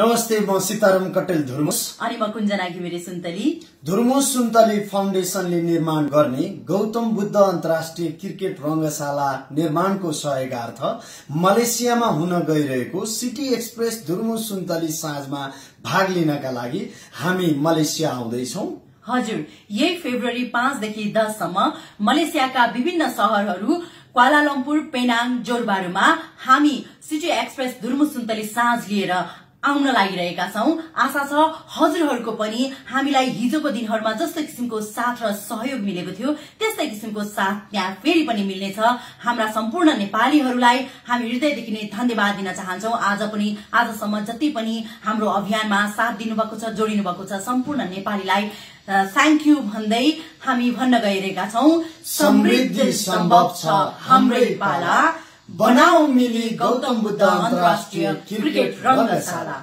नमस्ते म सीताराम कटेल धुर्मुस। अनि म कुञ्जना घिमिरे सुन्तली। धुर्मुस सुन्तली फाउन्डेसनले निर्माण गर्ने गौतम बुद्ध अन्तर्राष्ट्रिय क्रिकेट रङ्गशाला निर्माणको सहयोगार्थ मलेसियामा हुन गइरहेको सिटी एक्सप्रेस धुर्मुस सुन्तली साँझमा भाग लिनका लागि हामी मलेसिया आउँदैछौ। हजुर यही फेब्रुअरी पाँचदेखि दससम्म मलेसियाका विभिन्न सहरहरू क्वालालम्पुर पेनाङ जोरबारूमा हामी सिटी एक्सप्रेस धुर्मु सुन्तली साँझ लिएर आउन लागिरहेका छौं। आशा छ हजुरहरूको पनि हामीलाई हिजोको दिनहरूमा जस्तो किसिमको साथ र सहयोग मिलेको थियो। त्यस्तै किसिमको साथ त्यहाँ फेरि पनि मिल्नेछ। हाम्रा सम्पूर्ण नेपालीहरूलाई हामी हृदयदेखि नै धन्यवाद दिन चाहन्छौ। आज पनि आजसम्म जति पनि हाम्रो अभियानमा साथ दिनुभएको छ जोडिनु भएको छ सम्पूर्ण नेपालीलाई थ्याङ्क यू भन्दै हामी भन्न गइरहेका छौं। समृद्धि सम्भव छ। हाम्रै पाला। बनाऊ मिली गौतम बुद्ध अन्तर्राष्ट्रिय क्रिकेट रङ्गशाला।